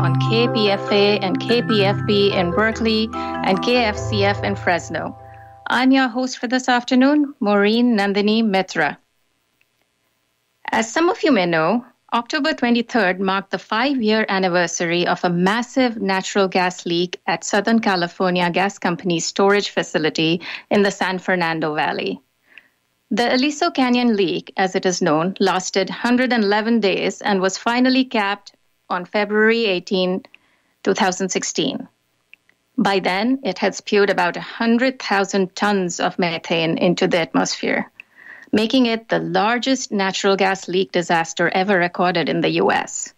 On KPFA and KPFB in Berkeley and KFCF in Fresno. I'm your host for this afternoon, Maureen Nandini Mitra. As some of you may know, October 23rd marked the five year anniversary of a massive natural gas leak at Southern California Gas Company's storage facility in the San Fernando Valley. The Aliso Canyon leak, as it is known, lasted 111 days and was finally capped on February 18, 2016. By then, it had spewed about 100,000 tons of methane into the atmosphere making it the largest natural gas leak disaster ever recorded in the US,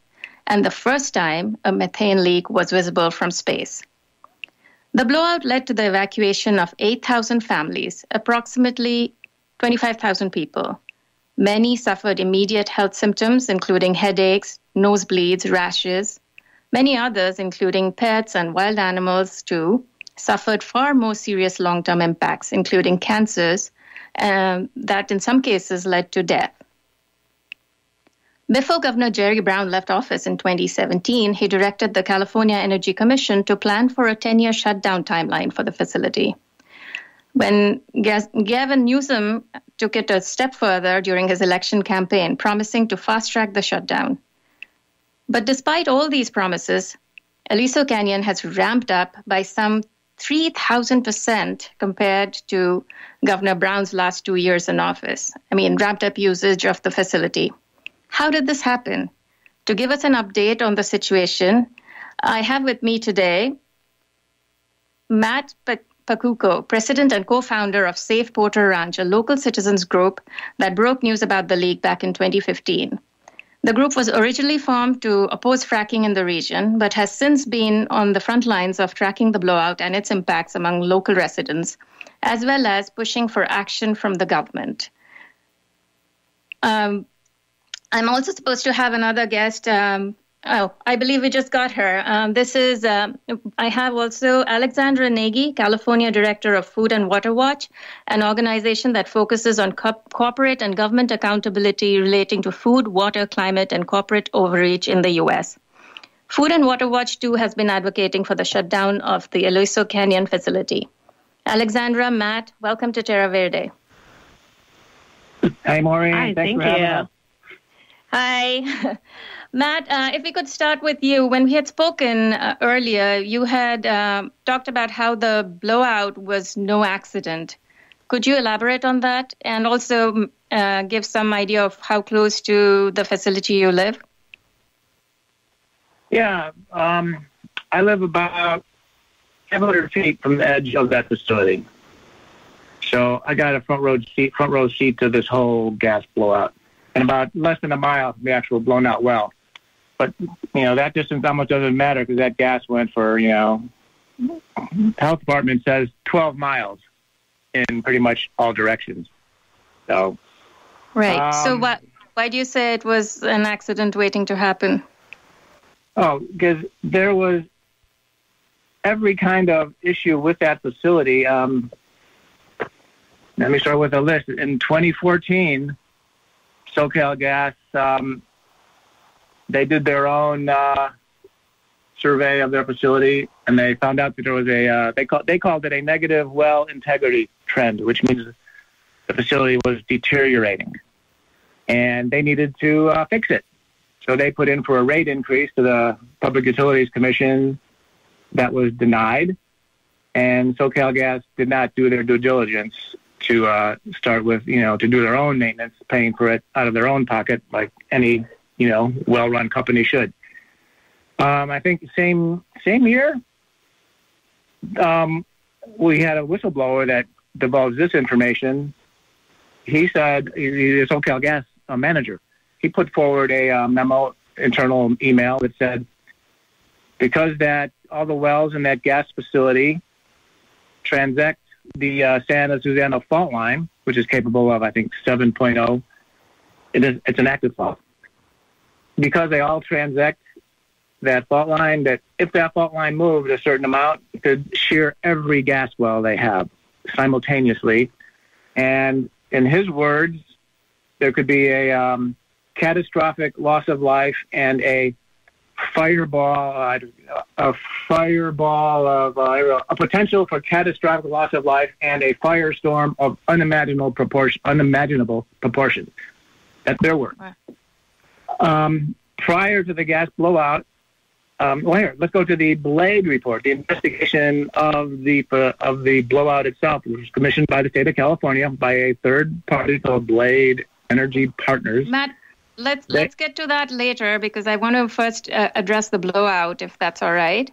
and the first time a methane leak was visible from space. The blowout led to the evacuation of 8,000 families, approximately 25,000 people. Many suffered immediate health symptoms, including headaches, nosebleeds, rashes. Many others, including pets and wild animals, too, suffered far more serious long term impacts, including cancers, um, that in some cases led to death. Before Governor Jerry Brown left office in 2017, he directed the California Energy Commission to plan for a 10 year shutdown timeline for the facility. When Gavin Newsom took it a step further during his election campaign, promising to fast track the shutdown. But despite all these promises, Aliso Canyon has ramped up by some 3,000% compared to Governor Brown's last two years in office. I mean, ramped up usage of the facility. How did this happen? To give us an update on the situation, I have with me today Matt Pakucko, president and co founder of Save Porter Ranch, a local citizens group that broke news about the leak back in 2015. The group was originally formed to oppose fracking in the region, but has since been on the front lines of tracking the blowout and its impacts among local residents, as well as pushing for action from the government. Um, I'm also supposed to have another guest, um, Oh, I believe we just got her. Um, this is, uh, I have also Alexandra Nagy, California Director of Food and Water Watch, an organization that focuses on co- corporate and government accountability relating to food, water, climate, and corporate overreach in the U.S. Food and Water Watch, too, has been advocating for the shutdown of the Aliso Canyon facility. Alexandra, Matt, welcome to Terra Verde. Hi, Maureen. Hi, Thanks thank you. Hi. Matt, uh, if we could start with you. When we had spoken uh, earlier, you had uh, talked about how the blowout was no accident. Could you elaborate on that and also uh, give some idea of how close to the facility you live? Yeah, um, I live about 500 feet from the edge of that facility. So I got a front row seat, front row seat to this whole gas blowout, and about less than a mile from the actual blown out well. But you know that distance almost doesn't matter because that gas went for you know, health department says 12 miles in pretty much all directions. So. Right. Um, so what? Why do you say it was an accident waiting to happen? Oh, because there was every kind of issue with that facility. Um, let me start with a list. In 2014, SoCal Gas um, they did their own uh, survey of their facility, and they found out that there was a uh, they called they called it a negative well integrity trend, which means the facility was deteriorating, and they needed to uh, fix it. So they put in for a rate increase to the Public Utilities Commission that was denied, and SoCal Gas did not do their due diligence to uh, start with, you know, to do their own maintenance, paying for it out of their own pocket, like any you know, well-run company should. Um, I think same same year, um, we had a whistleblower that divulged this information. He said he's SoCal Gas uh, manager. He put forward a uh, memo, internal email that said because that all the wells in that gas facility transect the uh, Santa Susana fault line, which is capable of I think 7.0. It is it's an active fault because they all transect that fault line, that if that fault line moved a certain amount, could shear every gas well they have simultaneously. And in his words, there could be a um, catastrophic loss of life and a fireball, uh, a fireball of uh, a potential for catastrophic loss of life, and a firestorm of unimaginable proportion, unimaginable proportions. That's their word. Um, prior to the gas blowout, um, well, here, let's go to the Blade report, the investigation of the uh, of the blowout itself, which was commissioned by the state of California by a third party called Blade Energy Partners. Matt, let's they, let's get to that later because I want to first uh, address the blowout, if that's all right.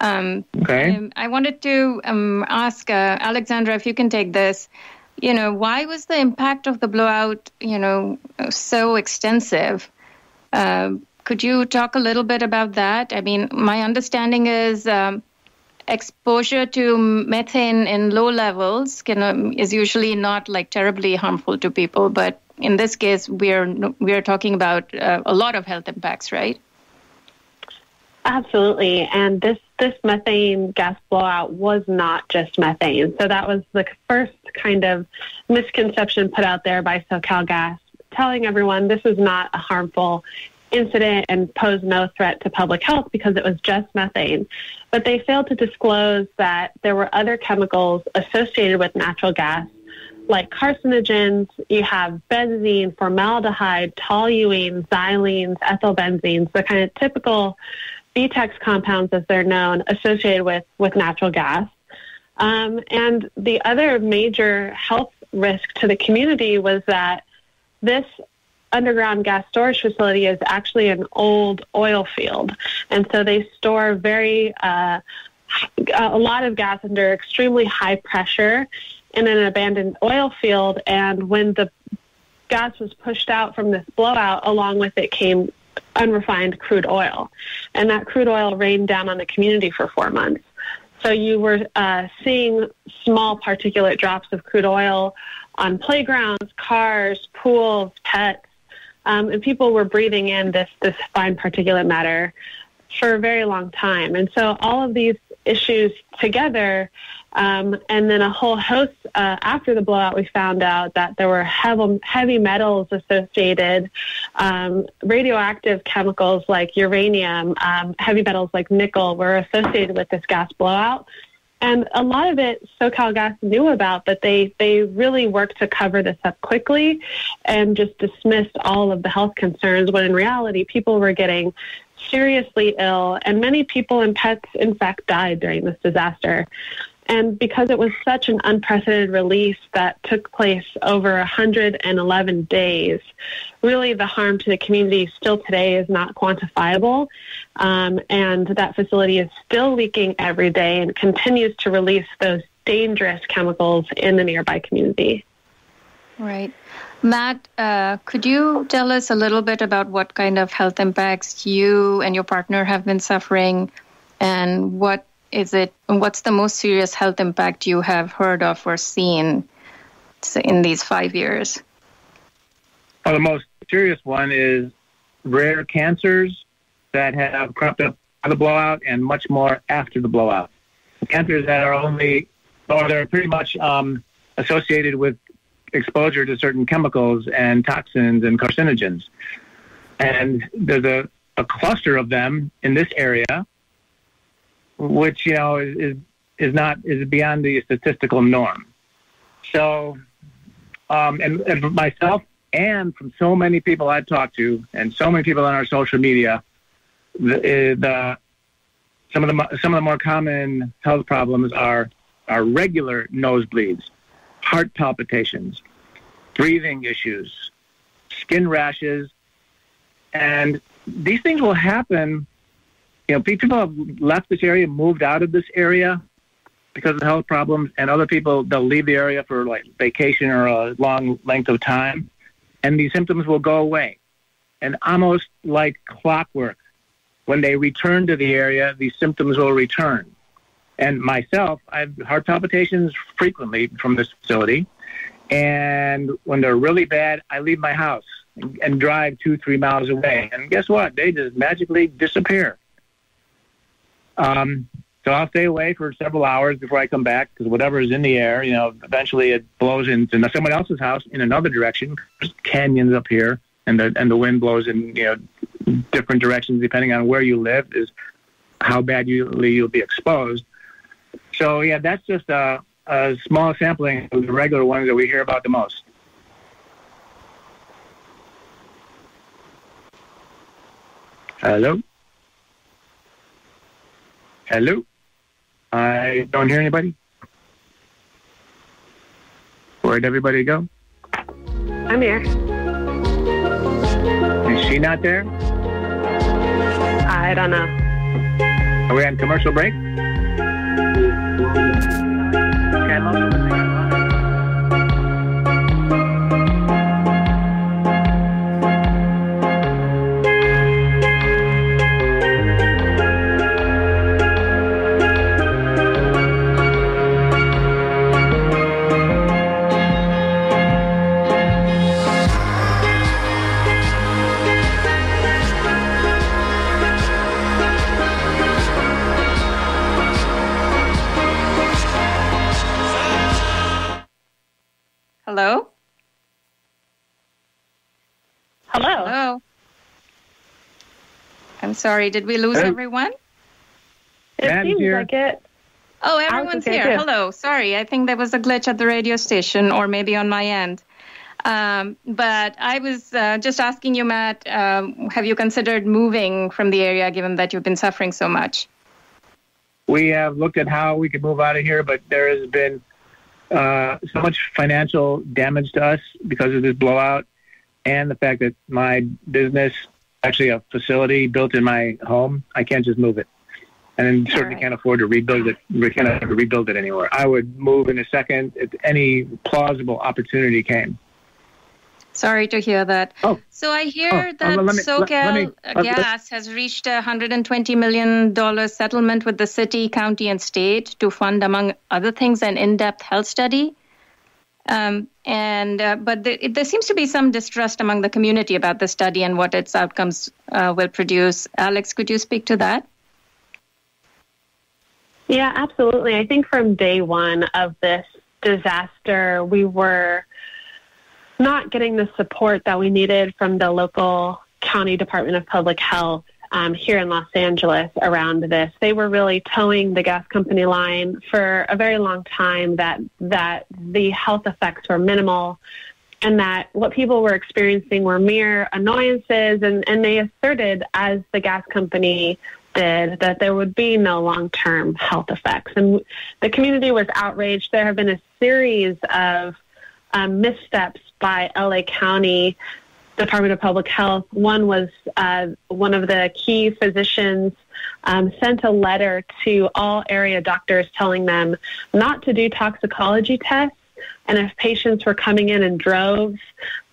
Um, okay. Um, I wanted to um, ask uh, Alexandra if you can take this. You know, why was the impact of the blowout, you know, so extensive? Um, could you talk a little bit about that? I mean, my understanding is um, exposure to methane in low levels can, um, is usually not like terribly harmful to people, but in this case, we are we are talking about uh, a lot of health impacts, right? Absolutely, and this this methane gas blowout was not just methane. So that was the first kind of misconception put out there by SoCal Gas, telling everyone this is not a harmful incident and posed no threat to public health because it was just methane. But they failed to disclose that there were other chemicals associated with natural gas, like carcinogens. You have benzene, formaldehyde, toluene, xylenes, ethylbenzenes, the kind of typical BTEX compounds, as they're known, associated with, with natural gas. Um, and the other major health risk to the community was that this underground gas storage facility is actually an old oil field. And so they store very, uh, a lot of gas under extremely high pressure in an abandoned oil field. And when the gas was pushed out from this blowout, along with it came unrefined crude oil. And that crude oil rained down on the community for four months. So you were uh, seeing small particulate drops of crude oil on playgrounds, cars, pools, pets, um, and people were breathing in this this fine particulate matter for a very long time. And so all of these issues together, um, and then a whole host uh, after the blowout, we found out that there were heavy, heavy metals associated, um, radioactive chemicals like uranium, um, heavy metals like nickel were associated with this gas blowout. And a lot of it SoCal Gas knew about, but they, they really worked to cover this up quickly and just dismissed all of the health concerns when in reality people were getting seriously ill and many people and pets in fact died during this disaster. And because it was such an unprecedented release that took place over 111 days, really the harm to the community still today is not quantifiable. Um, and that facility is still leaking every day and continues to release those dangerous chemicals in the nearby community. Right. Matt, uh, could you tell us a little bit about what kind of health impacts you and your partner have been suffering and what is it what's the most serious health impact you have heard of or seen in these five years? Well, the most serious one is rare cancers that have cropped up by the blowout and much more after the blowout. Cancers that are only, or they're pretty much um, associated with exposure to certain chemicals and toxins and carcinogens. And there's a, a cluster of them in this area which you know is is not is beyond the statistical norm. So, um, and, and myself and from so many people I've talked to, and so many people on our social media, the, eh, the some of the some of the more common health problems are are regular nosebleeds, heart palpitations, breathing issues, skin rashes, and these things will happen you know, people have left this area, moved out of this area because of health problems, and other people they'll leave the area for like vacation or a long length of time, and these symptoms will go away, and almost like clockwork, when they return to the area, these symptoms will return. And myself, I have heart palpitations frequently from this facility, and when they're really bad, I leave my house and, and drive two, three miles away, and guess what? They just magically disappear. Um, so I'll stay away for several hours before I come back because whatever is in the air, you know, eventually it blows into someone else's house in another direction. There's canyons up here, and the and the wind blows in you know different directions depending on where you live is how badly you'll be exposed. So yeah, that's just a, a small sampling of the regular ones that we hear about the most. Hello? Hello? I don't hear anybody. Where'd everybody go? I'm here. Is she not there? I don't know. Are we on commercial break? Okay, sorry, did we lose Hey. everyone? It Matt seems here. like it. Oh, everyone's okay, here. too. Hello. Sorry, I think there was a glitch at the radio station or maybe on my end. Um, but I was uh, just asking you, Matt, um, have you considered moving from the area given that you've been suffering so much? we have looked at how we could move out of here, but there has been uh, so much financial damage to us because of this blowout, and the fact that my business, actually a facility built in my home, I can't just move it, and certainly right. can't afford to rebuild it. We can't afford to rebuild it anywhere. I would move in a second if any plausible opportunity came. Sorry to hear that. Oh. So I hear Oh, that uh, me- SoCal me- uh, let- Gas has reached a $120 million settlement with the city, county, and state to fund, among other things, an in-depth health study. Um, and uh, but the, it, there seems to be some distrust among the community about the study and what its outcomes uh, will produce. Alex, could you speak to that? Yeah, absolutely. I think from day one of this disaster, we were not getting the support that we needed from the local county Department of Public Health um, here in Los Angeles around this. They were really toeing the gas company line for a very long time that that the health effects were minimal and that what people were experiencing were mere annoyances and, and they asserted as the gas company did that there would be no long-term health effects and the community was outraged there have been a series of um, missteps by la county department of public health one was uh, one of the key physicians um, sent a letter to all area doctors telling them not to do toxicology tests and if patients were coming in in droves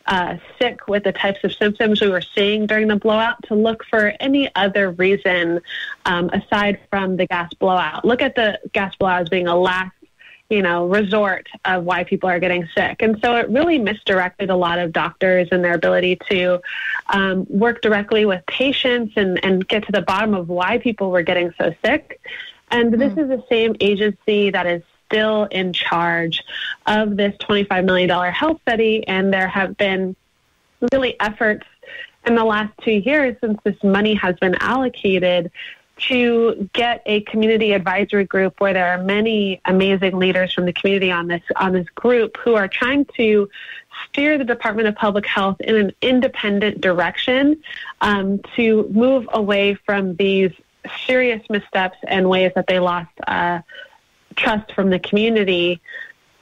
uh, sick with the types of symptoms we were seeing during the blowout to look for any other reason um, aside from the gas blowout. Look at the gas blowout as being a last, you know, resort of why people are getting sick. And so it really misdirected a lot of doctors and their ability to um, work directly with patients and, and get to the bottom of why people were getting so sick. And this is the same agency that is still in charge of this $25 million health study, and there have been really efforts in the last two years since this money has been allocated to get a community advisory group where there are many amazing leaders from the community on this on this group who are trying to steer the Department of Public Health in an independent direction um, to move away from these serious missteps and ways that they lost uh, trust from the community.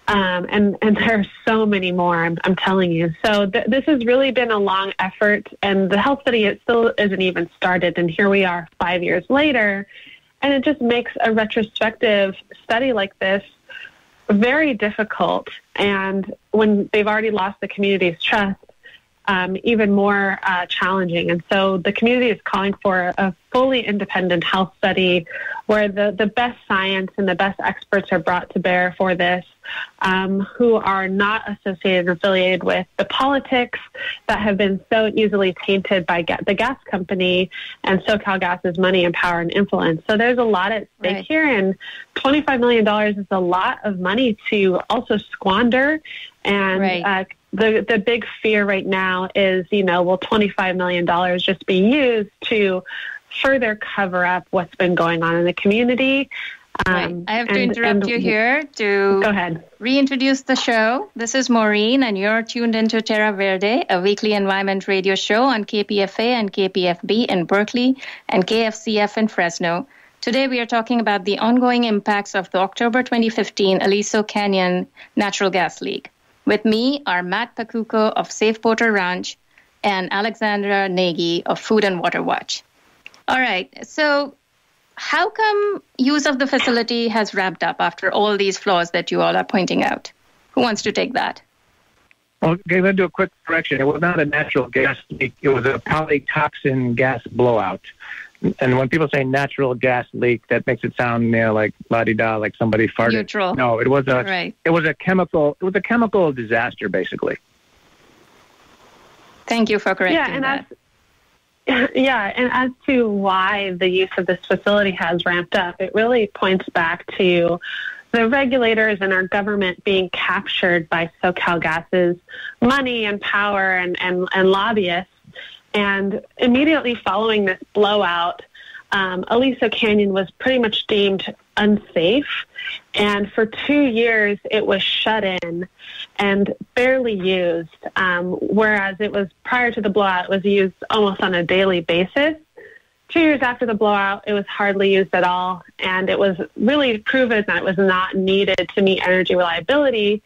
Um, and, and there are so many more, I'm, I'm telling you. So th- this has really been a long effort, and the health study, it still isn't even started. And here we are five years later, and it just makes a retrospective study like this very difficult. And when they've already lost the community's trust, um, even more uh, challenging. And so the community is calling for a fully independent health study where the, the best science and the best experts are brought to bear for this, um, who are not associated or affiliated with the politics that have been so easily tainted by ga- the gas company and SoCal Gas's money and power and influence. So there's a lot at stake Right. here, and $25 million is a lot of money to also squander and Right. uh, the the big fear right now is, you know, will twenty five million dollars just be used to further cover up what's been going on in the community? Um. I have to and, interrupt and, you here to go ahead. reintroduce the show. This is Maureen, and you're tuned into Terra Verde, a weekly environment radio show on KPFA and KPFB in Berkeley and KFCF in Fresno. Today, we are talking about the ongoing impacts of the October 2015 Aliso Canyon natural gas leak. With me are Matt Pakucko of Save Porter Ranch and Alexandra Nagy of Food and Water Watch. All right, so how come use of the facility has ramped up after all these flaws that you all are pointing out? Who wants to take that? Okay, let me do a quick correction. It was not a natural gas leak. It was a polytoxin gas blowout. And when people say natural gas leak, that makes it sound you know, like la di da, like somebody farted. Neutral. No, it was a right. it was a chemical it was a chemical disaster basically. Thank you for correcting yeah, and that. Yeah, and as to why the use of this facility has ramped up, it really points back to the regulators and our government being captured by SoCal Gas's money and power and, and, and lobbyists. And immediately following this blowout, um, Aliso Canyon was pretty much deemed unsafe. And for two years, it was shut in and barely used, um, whereas it was prior to the blowout, it was used almost on a daily basis. Two years after the blowout, it was hardly used at all, and it was really proven that it was not needed to meet energy reliability.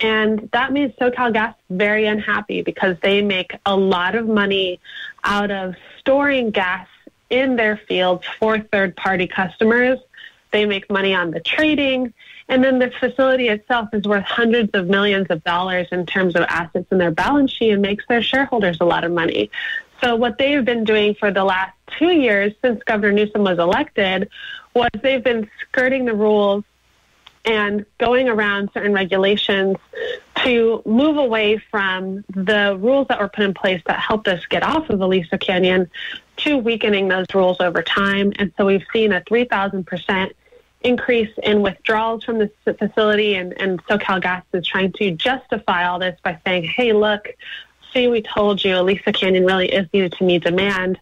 And that made SoCalGas very unhappy because they make a lot of money out of storing gas in their fields for third party customers. They make money on the trading. And then the facility itself is worth hundreds of millions of dollars in terms of assets in their balance sheet and makes their shareholders a lot of money. So what they've been doing for the last two years since Governor Newsom was elected was they've been skirting the rules and going around certain regulations to move away from the rules that were put in place that helped us get off of Aliso Canyon to weakening those rules over time. And so we've seen a 3,000% increase in withdrawals from the facility, and, and SoCal Gas is trying to justify all this by saying, hey, look, see, we told you Aliso Canyon really is needed to meet demand.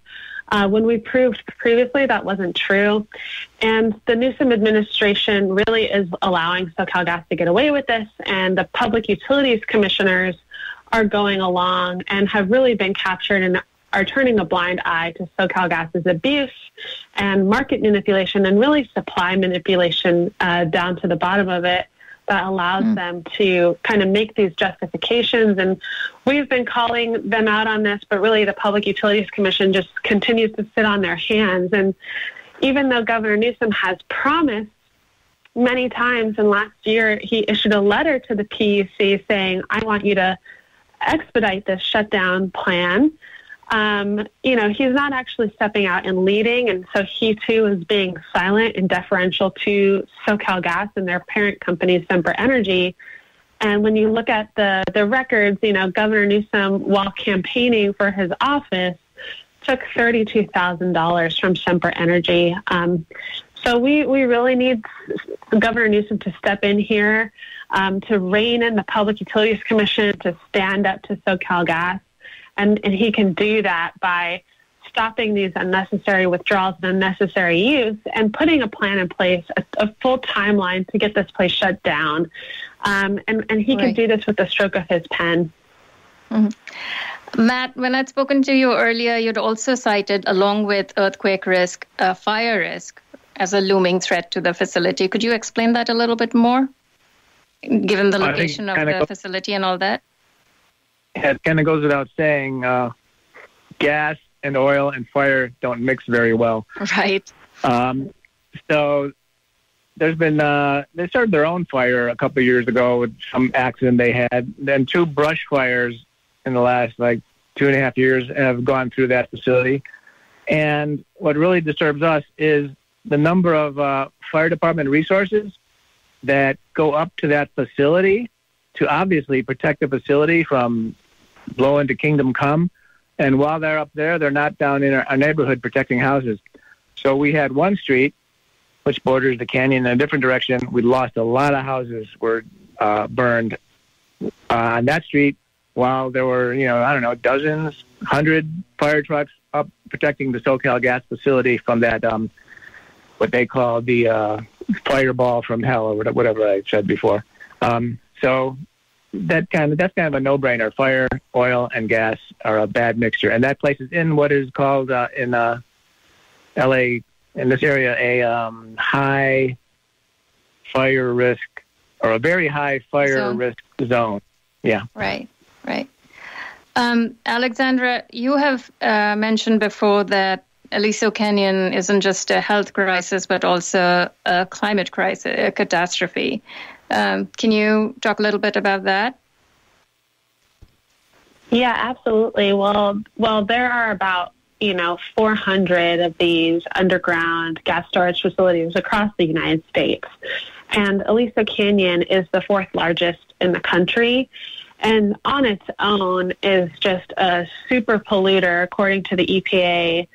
Uh, when we proved previously that wasn't true. And the Newsom administration really is allowing SoCalGas to get away with this, and the public utilities commissioners are going along and have really been captured and are turning a blind eye to SoCalGas's abuse and market manipulation and really supply manipulation uh, down to the bottom of it that allows mm. them to kind of make these justifications. And we've been calling them out on this, but really the Public Utilities Commission just continues to sit on their hands. And even though Governor Newsom has promised many times, and last year he issued a letter to the PUC saying, I want you to expedite this shutdown plan um, you know, he's not actually stepping out and leading, and so he too is being silent and deferential to SoCal Gas and their parent company, Sempra Energy. And when you look at the the records, you know, Governor Newsom, while campaigning for his office, took thirty two thousand dollars from Sempra Energy. Um, so we we really need Governor Newsom to step in here, um, to rein in the Public Utilities Commission, to stand up to SoCal Gas and, and he can do that by stopping these unnecessary withdrawals and unnecessary use and putting a plan in place, a, a full timeline to get this place shut down. Um, and, and he right. can do this with the stroke of his pen. Mm-hmm. Matt, when I'd spoken to you earlier, you'd also cited, along with earthquake risk, uh, fire risk as a looming threat to the facility. Could you explain that a little bit more, given the location of the facility and all that? It kind of goes without saying, uh, gas and oil and fire don't mix very well. Right. Um, so there's been uh, they started their own fire a couple of years ago with some accident they had. Then two brush fires in the last like two and a half years have gone through that facility. And what really disturbs us is the number of uh, fire department resources that go up to that facility to obviously protect the facility from blow into kingdom come. And while they're up there, they're not down in our, our neighborhood protecting houses. So we had one street which borders the canyon in a different direction. We lost a lot of houses were uh, burned. Uh, on that street, while there were, you know, I don't know, dozens, hundred fire trucks up protecting the SoCal gas facility from that, um, what they call the uh, fireball from hell, or whatever I said before. Um, so that kind of that's kind of a no-brainer. Fire, oil, and gas are a bad mixture, and that place is in what is called uh, in uh, L.A. in this area a um, high fire risk or a very high fire zone. risk zone. Yeah. Right. Right. Um, Alexandra, you have uh, mentioned before that Aliso Canyon isn't just a health crisis, but also a climate crisis, a catastrophe. Um, can you talk a little bit about that? Yeah, absolutely. Well, well, there are about you know 400 of these underground gas storage facilities across the United States, and Aliso Canyon is the fourth largest in the country and on its own is just a super polluter, according to the EPA,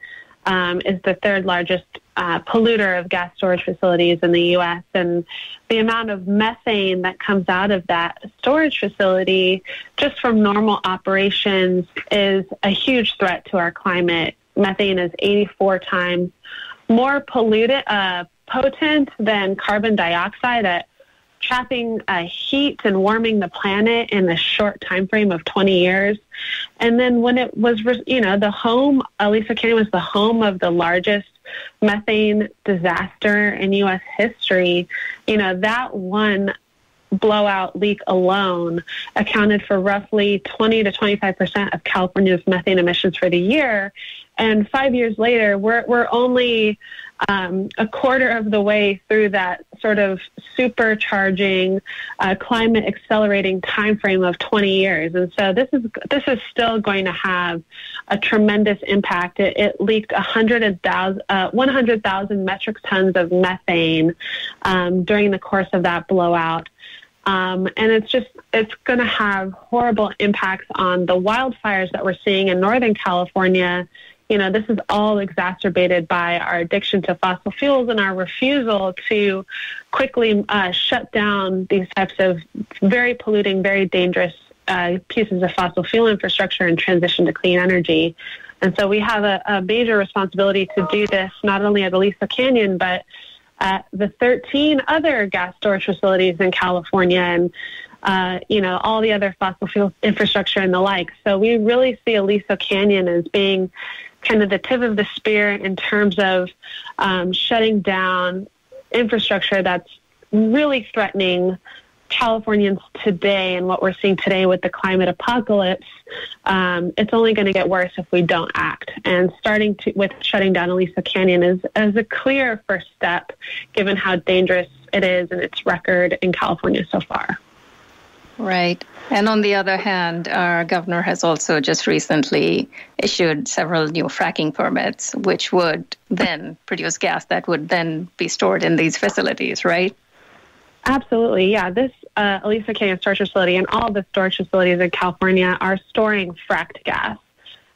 um, is the third largest uh, polluter of gas storage facilities in the U.S. And the amount of methane that comes out of that storage facility, just from normal operations, is a huge threat to our climate. Methane is 84 times more polluted, uh, potent than carbon dioxide at trapping uh, heat and warming the planet in a short time frame of 20 years. And then when it was, you know, the home, Aliso Canyon was the home of the largest methane disaster in U.S. history. You know, that one blowout leak alone accounted for roughly 20 to 25 percent of California's methane emissions for the year. And five years later, we're we're only um, a quarter of the way through that sort of supercharging, uh, climate accelerating time frame of 20 years. And so this is this is still going to have a tremendous impact. It, it leaked 100,000 uh, 100,000 metric tons of methane um, during the course of that blowout. Um, and it's just it's going to have horrible impacts on the wildfires that we're seeing in Northern California you know, this is all exacerbated by our addiction to fossil fuels and our refusal to quickly uh, shut down these types of very polluting, very dangerous uh, pieces of fossil fuel infrastructure and transition to clean energy. And so we have a, a major responsibility to do this not only at Aliso Canyon, but at the 13 other gas storage facilities in California and uh, you know, all the other fossil fuel infrastructure and the like. So we really see Aliso Canyon as being kind of the tip of the spear in terms of um, shutting down infrastructure that's really threatening Californians today and what we're seeing today with the climate apocalypse, um, it's only going to get worse if we don't act. And starting to, with shutting down Aliso Canyon is, is a clear first step, given how dangerous it is and its record in California so far. Right. And on the other hand, our governor has also just recently issued several new fracking permits, which would then produce gas that would then be stored in these facilities, right? Absolutely, yeah. This uh, Aliso Canyon storage facility and all the storage facilities in California are storing fracked gas.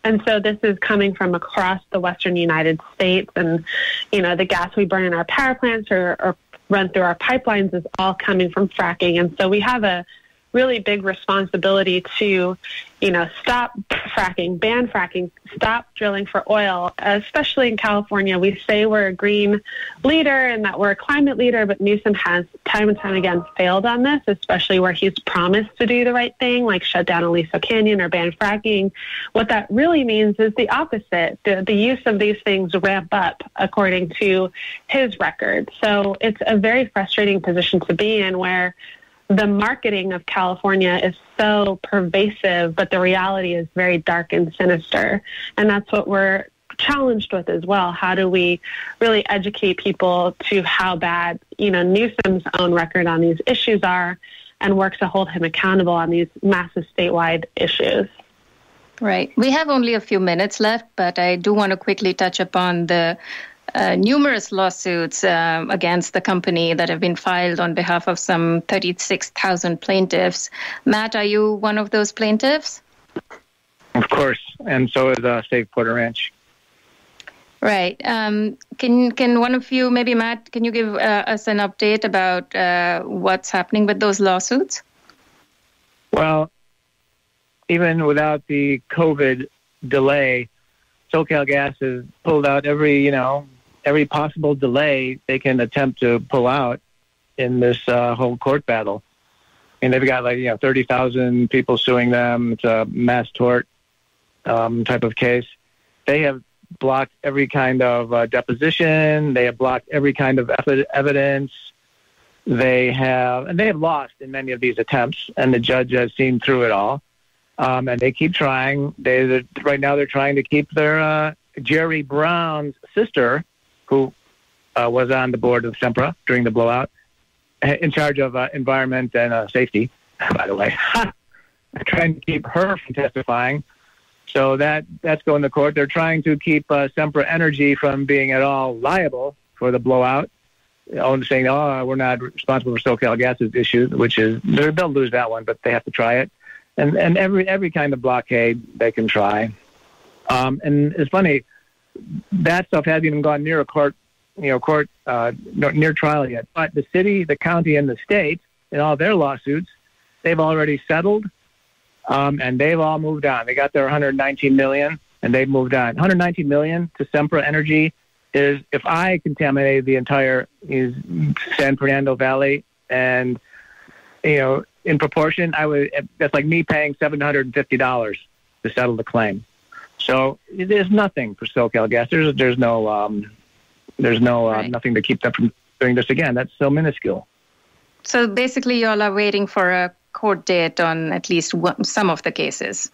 And so this is coming from across the western United States. And, you know, the gas we burn in our power plants or, or run through our pipelines is all coming from fracking. And so we have a really big responsibility to, you know, stop fracking, ban fracking, stop drilling for oil, especially in California. We say we're a green leader and that we're a climate leader, but Newsom has time and time again failed on this, especially where he's promised to do the right thing, like shut down Aliso Canyon or ban fracking. What that really means is the opposite. The, the use of these things ramp up according to his record. So it's a very frustrating position to be in where the marketing of California is so pervasive, but the reality is very dark and sinister. And that's what we're challenged with as well. How do we really educate people to how bad, you know, Newsom's own record on these issues are and work to hold him accountable on these massive statewide issues? Right. We have only a few minutes left, but I do want to quickly touch upon the uh, numerous lawsuits uh, against the company that have been filed on behalf of some 36,000 plaintiffs. Matt, are you one of those plaintiffs? Of course, and so is uh, Save Porter Ranch. Right. Um, can can one of you, maybe Matt, can you give uh, us an update about uh, what's happening with those lawsuits? Well, even without the COVID delay, SoCal Gas has pulled out every, you know, every possible delay they can attempt to pull out in this uh, whole court battle. And they've got like, you know, 30,000 people suing them. It's a mass tort um, type of case. They have blocked every kind of uh, deposition. They have blocked every kind of evidence. They have, and they have lost in many of these attempts, and the judge has seen through it all. Um, and they keep trying. They right now they're trying to keep their uh, Jerry Brown's sister, who uh, was on the board of Sempra during the blowout, in charge of uh, environment and uh, safety. By the way, trying to keep her from testifying. So that that's going to court. They're trying to keep uh, Sempra Energy from being at all liable for the blowout. Oh, saying, "Oh, we're not responsible for SoCal Gas's issues," which is they'll lose that one, but they have to try it and and every every kind of blockade they can try. Um, and it's funny that stuff hasn't even gone near a court, you know, court uh, near trial yet. But the city, the county, and the state, in all their lawsuits, they've already settled, um, and they've all moved on. They got their 119 million, and they've moved on. 119 million to Sempra Energy is if I contaminated the entire is San Fernando Valley and you know in proportion, I would. That's like me paying seven hundred and fifty dollars to settle the claim. So there's nothing for SoCal Gas. There's there's no um, there's no uh, right. nothing to keep them from doing this again. That's so minuscule. So basically, you all are waiting for a court date on at least one, some of the cases.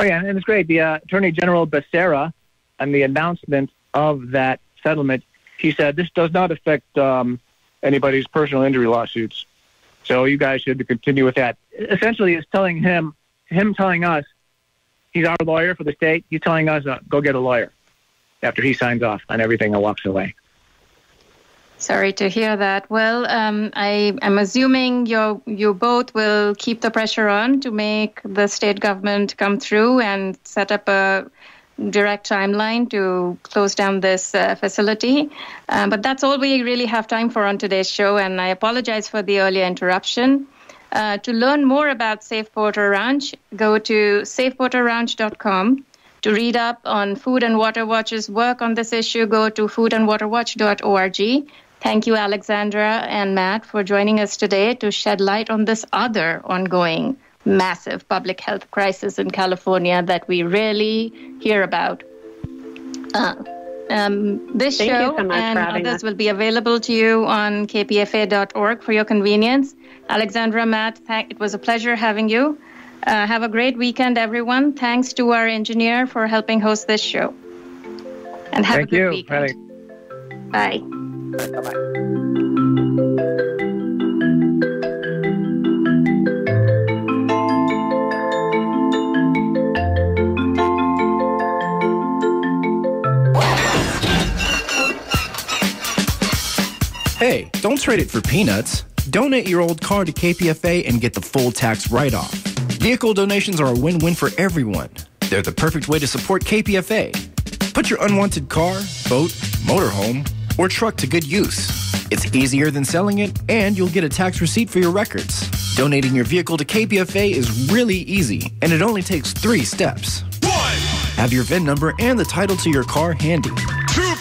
Oh yeah, and it's great. The uh, Attorney General Becerra, and the announcement of that settlement, he said this does not affect um, anybody's personal injury lawsuits. So you guys should continue with that. Essentially, it's telling him, him telling us, he's our lawyer for the state. He's telling us, uh, go get a lawyer after he signs off on everything and walks away. Sorry to hear that. Well, um, I am assuming you you both will keep the pressure on to make the state government come through and set up a direct timeline to close down this uh, facility. Uh, but that's all we really have time for on today's show, and I apologize for the earlier interruption. Uh, to learn more about Save Porter Ranch, go to safeporterranch.com. To read up on Food and Water Watch's work on this issue, go to foodandwaterwatch.org. Thank you, Alexandra and Matt, for joining us today to shed light on this other ongoing massive public health crisis in California that we rarely hear about. Uh, um, this Thank show so and others us. will be available to you on kpfa.org for your convenience. Alexandra, Matt, it was a pleasure having you. Uh, have a great weekend, everyone. Thanks to our engineer for helping host this show. And have Thank a good you. weekend. Bye. Bye-bye. Hey, don't trade it for peanuts. Donate your old car to KPFA and get the full tax write off. Vehicle donations are a win win for everyone. They're the perfect way to support KPFA. Put your unwanted car, boat, motorhome, or truck to good use. It's easier than selling it, and you'll get a tax receipt for your records. Donating your vehicle to KPFA is really easy, and it only takes three steps. One! Have your VIN number and the title to your car handy.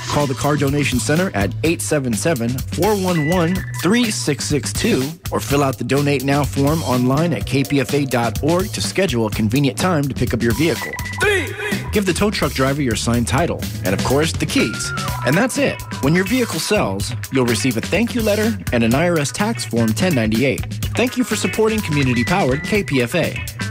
Call the Car Donation Center at 877-411-3662 or fill out the Donate Now form online at kpfa.org to schedule a convenient time to pick up your vehicle. Three. Give the tow truck driver your signed title and, of course, the keys. And that's it. When your vehicle sells, you'll receive a thank you letter and an IRS tax form 1098. Thank you for supporting community-powered KPFA.